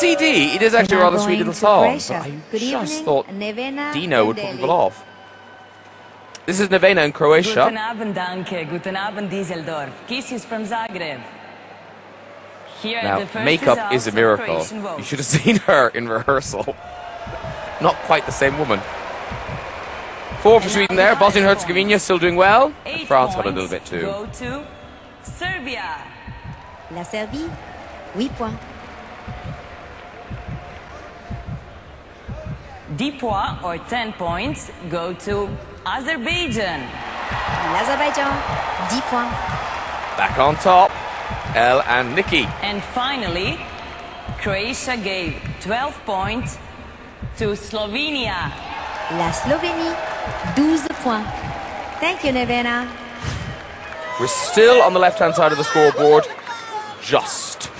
CD, it is actually a rather sweet going little song. But I Good just evening, thought Nevena Dino would put Bedevi. people off. This is Nevena in Croatia. Guten Abend, danke. Guten Abend, Düsseldorf. Kisses from Zagreb. Here are Now, the first makeup results is a miracle. You should have seen her in rehearsal. Not quite the same woman. Four for And Sweden there. the Bosnia and highest Herzegovina still doing well. And France got a little bit too. Go to Serbia. La Serbie, 8 points. 10 points or 10 points go to Azerbaijan. L'Azerbaïdjan, 10 points. Back on top. Ell and Nikki. And finally, Croatia gave 12 points to Slovenia. La Slovénie, 12 points. Thank you, Nevena. We're still on the left hand side of the scoreboard. Just.